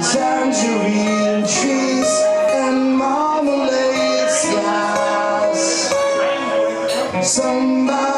tangerine trees and marmalade skies. Somebody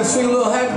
and sing a little happy.